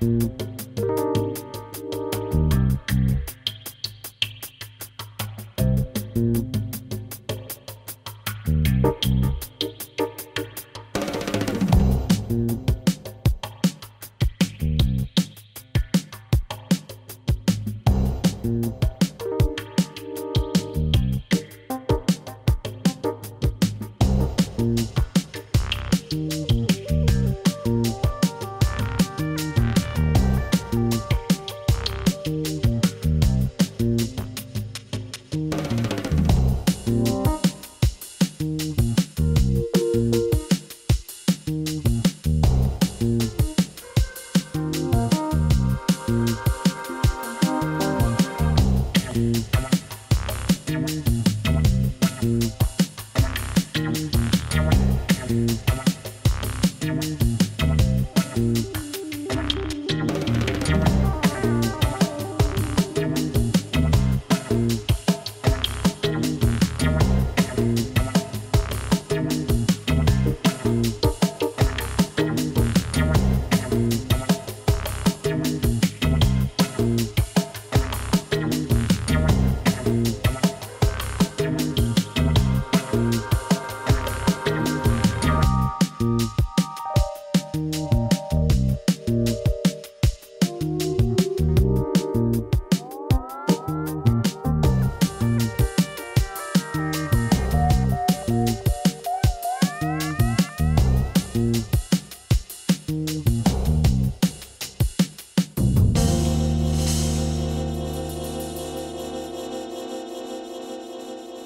Thank you.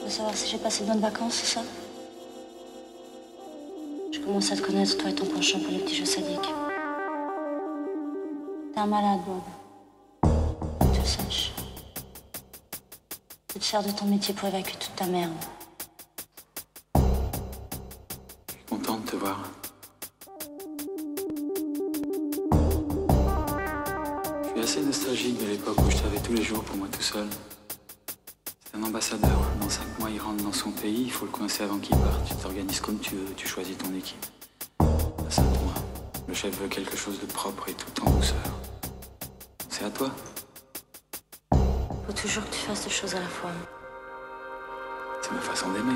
Veux savoir si j'ai passé de bonnes vacances, c'est ça Je commence à te connaître, toi et ton penchant pour les petits jeux sadiques. T'es un malade, Bob. Tu le saches. C'est de faire de ton métier pour évacuer toute ta merde. Je suis content de te voir. Je suis assez nostalgique de l'époque où je travaillais tous les jours pour moi tout seul. C'est un ambassadeur. Dans cinq mois, il rentre dans son pays. Il faut le coincer avant qu'il parte. Tu t'organises comme tu veux. Tu choisis ton équipe. À Saint-Ouen, le chef veut quelque chose de propre et tout en douceur. C'est à toi. Faut toujours que tu fasses deux choses à la fois. C'est ma façon d'aimer.